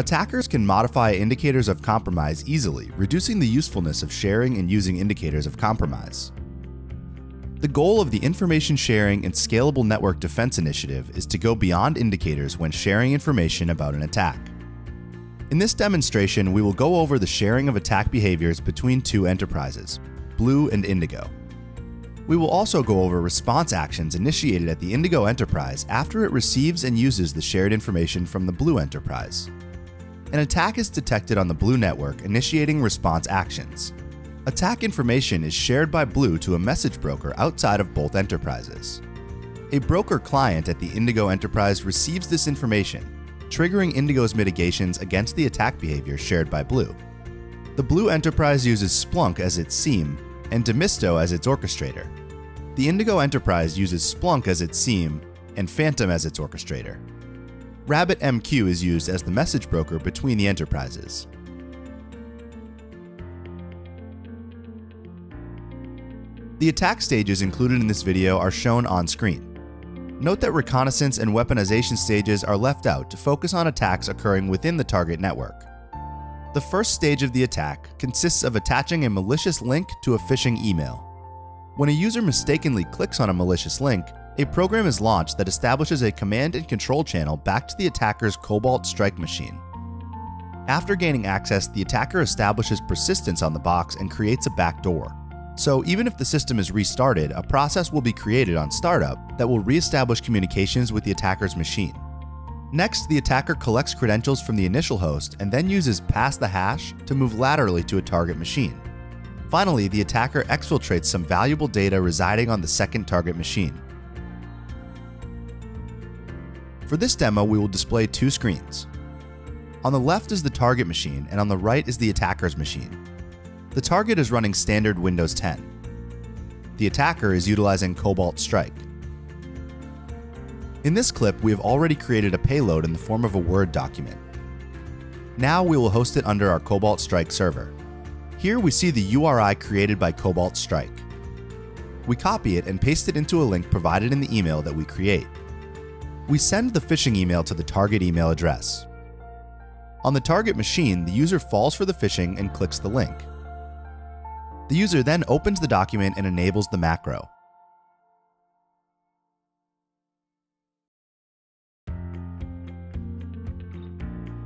Attackers can modify indicators of compromise easily, reducing the usefulness of sharing and using indicators of compromise. The goal of the Information Sharing and Scalable Network Defense Initiative is to go beyond indicators when sharing information about an attack. In this demonstration, we will go over the sharing of attack behaviors between two enterprises, Blue and Indigo. We will also go over response actions initiated at the Indigo Enterprise after it receives and uses the shared information from the Blue Enterprise. An attack is detected on the Blue network, initiating response actions. Attack information is shared by Blue to a message broker outside of both enterprises. A broker client at the Indigo Enterprise receives this information, triggering Indigo's mitigations against the attack behavior shared by Blue. The Blue Enterprise uses Splunk as its SIEM and Demisto as its orchestrator. The Indigo Enterprise uses Splunk as its SIEM and Phantom as its orchestrator. RabbitMQ is used as the message broker between the enterprises. The attack stages included in this video are shown on screen. Note that reconnaissance and weaponization stages are left out to focus on attacks occurring within the target network. The first stage of the attack consists of attaching a malicious link to a phishing email. When a user mistakenly clicks on a malicious link, a program is launched that establishes a command and control channel back to the attacker's Cobalt Strike machine. After gaining access, the attacker establishes persistence on the box and creates a backdoor. So even if the system is restarted, a process will be created on startup that will reestablish communications with the attacker's machine. Next, the attacker collects credentials from the initial host and then uses pass the hash to move laterally to a target machine. Finally, the attacker exfiltrates some valuable data residing on the second target machine. For this demo, we will display two screens. On the left is the target machine, and on the right is the attacker's machine. The target is running standard Windows 10. The attacker is utilizing Cobalt Strike. In this clip, we have already created a payload in the form of a Word document. Now we will host it under our Cobalt Strike server. Here we see the URI created by Cobalt Strike. We copy it and paste it into a link provided in the email that we create. We send the phishing email to the target email address. On the target machine, the user falls for the phishing and clicks the link. The user then opens the document and enables the macro.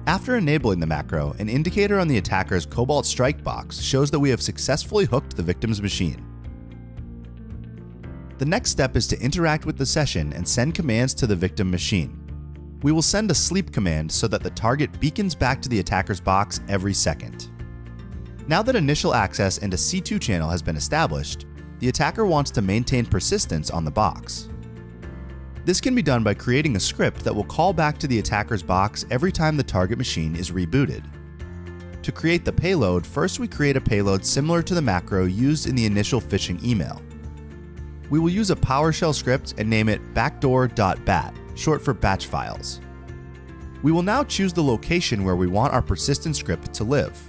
After enabling the macro, an indicator on the attacker's Cobalt Strike box shows that we have successfully hooked the victim's machine. The next step is to interact with the session and send commands to the victim machine. We will send a sleep command so that the target beacons back to the attacker's box every second. Now that initial access and a C2 channel has been established, the attacker wants to maintain persistence on the box. This can be done by creating a script that will call back to the attacker's box every time the target machine is rebooted. To create the payload, first we create a payload similar to the macro used in the initial phishing email. We will use a PowerShell script and name it backdoor.bat, short for batch files. We will now choose the location where we want our persistent script to live.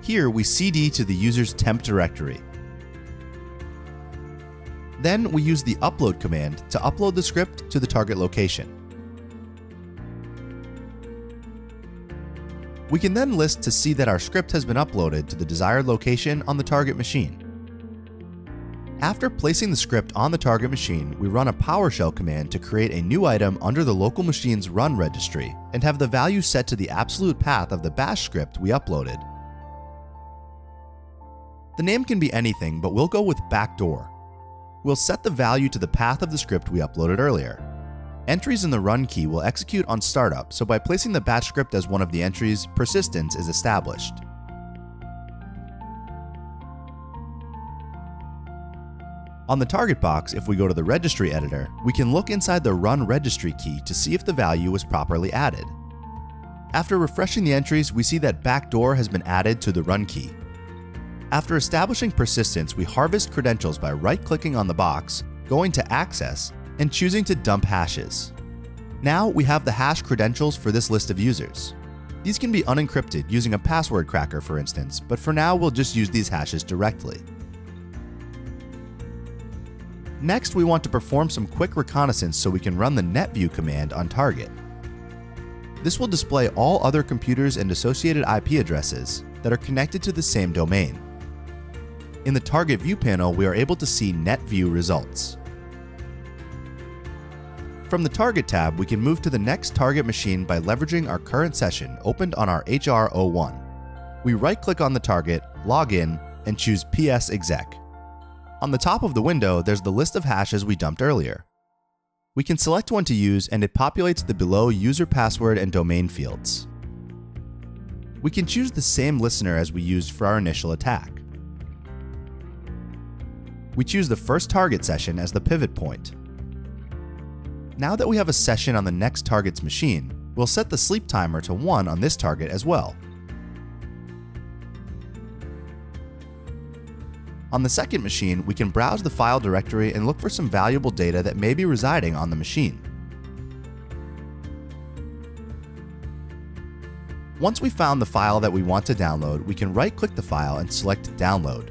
Here we cd to the user's temp directory. Then we use the upload command to upload the script to the target location. We can then list to see that our script has been uploaded to the desired location on the target machine. After placing the script on the target machine, we run a PowerShell command to create a new item under the local machine's run registry and have the value set to the absolute path of the bash script we uploaded. The name can be anything, but we'll go with backdoor. We'll set the value to the path of the script we uploaded earlier. Entries in the run key will execute on startup, so by placing the batch script as one of the entries, persistence is established. On the target box, if we go to the registry editor, we can look inside the run registry key to see if the value was properly added. After refreshing the entries, we see that backdoor has been added to the run key. After establishing persistence, we harvest credentials by right-clicking on the box, going to Access, and choosing to dump hashes. Now we have the hash credentials for this list of users. These can be unencrypted using a password cracker for instance, but for now we'll just use these hashes directly. Next, we want to perform some quick reconnaissance so we can run the netview command on target. This will display all other computers and associated IP addresses that are connected to the same domain. In the Target View panel, we are able to see netview results. From the Target tab, we can move to the next target machine by leveraging our current session opened on our HR01. We right-click on the target, log in, and choose PS exec. On the top of the window, there's the list of hashes we dumped earlier. We can select one to use and it populates the below user password and domain fields. We can choose the same listener as we used for our initial attack. We choose the first target session as the pivot point. Now that we have a session on the next target's machine, we'll set the sleep timer to 1 on this target as well. On the second machine, we can browse the file directory and look for some valuable data that may be residing on the machine. Once we found the file that we want to download, we can right-click the file and select Download.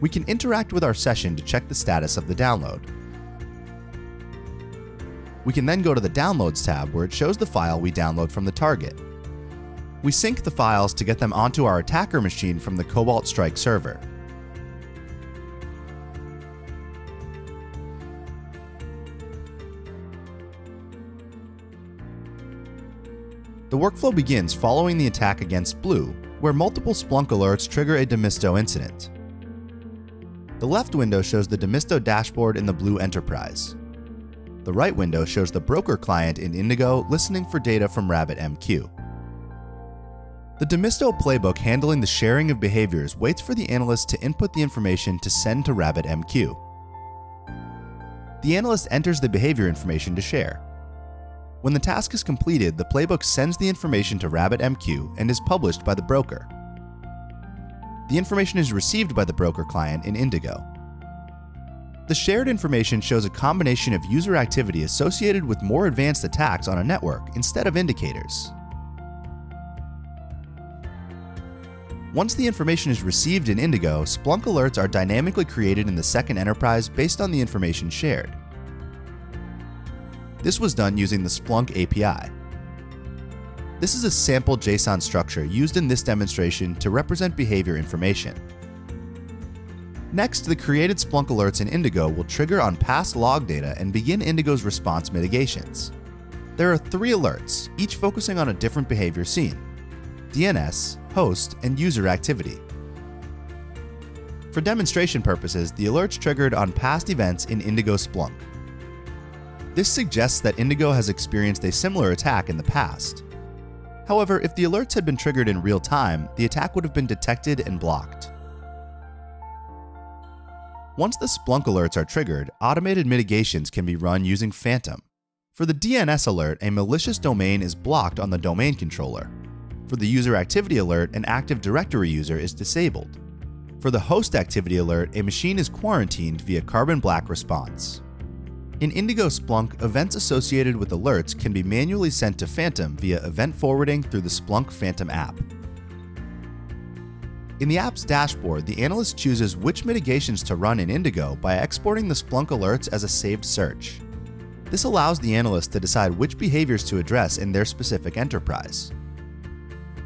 We can interact with our session to check the status of the download. We can then go to the Downloads tab where it shows the file we download from the target. We sync the files to get them onto our attacker machine from the Cobalt Strike server. The workflow begins following the attack against Blue, where multiple Splunk alerts trigger a Demisto incident. The left window shows the Demisto dashboard in the Blue Enterprise. The right window shows the broker client in Indigo listening for data from RabbitMQ. The Demisto playbook handling the sharing of behaviors waits for the analyst to input the information to send to RabbitMQ. The analyst enters the behavior information to share. When the task is completed, the playbook sends the information to RabbitMQ and is published by the broker. The information is received by the broker client in Indigo. The shared information shows a combination of user activity associated with more advanced attacks on a network instead of indicators. Once the information is received in Indigo, Splunk alerts are dynamically created in the second enterprise based on the information shared. This was done using the Splunk API. This is a sample JSON structure used in this demonstration to represent behavior information. Next, the created Splunk alerts in Indigo will trigger on past log data and begin Indigo's response mitigations. There are three alerts, each focusing on a different behavior seen DNS, host, and user activity. For demonstration purposes, the alerts triggered on past events in Indigo Splunk. This suggests that Indigo has experienced a similar attack in the past. However, if the alerts had been triggered in real time, the attack would have been detected and blocked. Once the Splunk alerts are triggered, automated mitigations can be run using Phantom. For the DNS alert, a malicious domain is blocked on the domain controller. For the user activity alert, an Active Directory user is disabled. For the host activity alert, a machine is quarantined via Carbon Black response. In Indigo Splunk, events associated with alerts can be manually sent to Phantom via event forwarding through the Splunk Phantom app. In the app's dashboard, the analyst chooses which mitigations to run in Indigo by exporting the Splunk alerts as a saved search. This allows the analyst to decide which behaviors to address in their specific enterprise.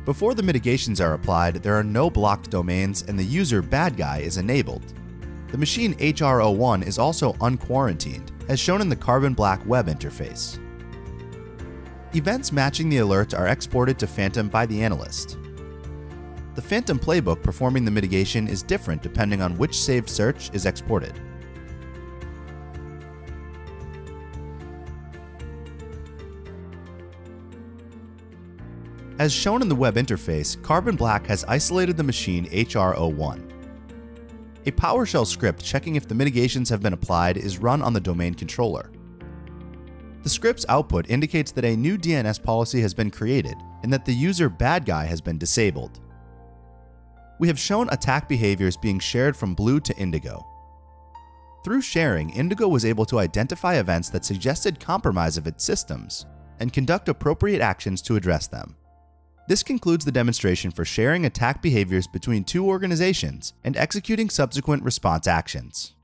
Before the mitigations are applied, there are no blocked domains and the user bad guy is enabled. The machine HR01 is also unquarantined, as shown in the Carbon Black web interface. Events matching the alerts are exported to Phantom by the analyst. The Phantom playbook performing the mitigation is different depending on which saved search is exported. As shown in the web interface, Carbon Black has isolated the machine HR01. A PowerShell script checking if the mitigations have been applied is run on the domain controller. The script's output indicates that a new DNS policy has been created and that the user bad guy has been disabled. We have shown attack behaviors being shared from Blue to Indigo. Through sharing, Indigo was able to identify events that suggested compromise of its systems and conduct appropriate actions to address them. This concludes the demonstration for sharing attack behaviors between two organizations and executing subsequent response actions.